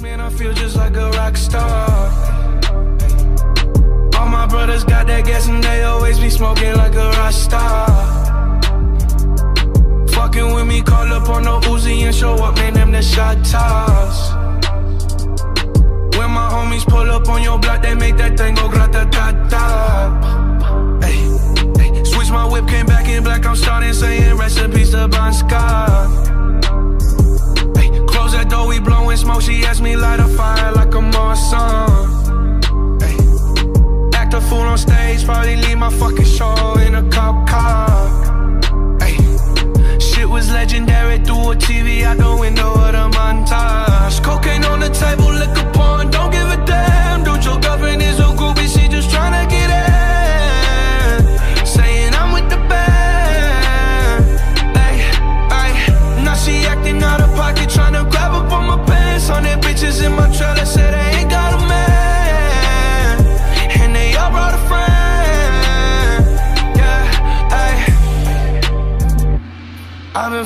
man, I feel just like a rock star. All my brothers got that gas and they always be smoking like a rock star. Probably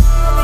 Bye.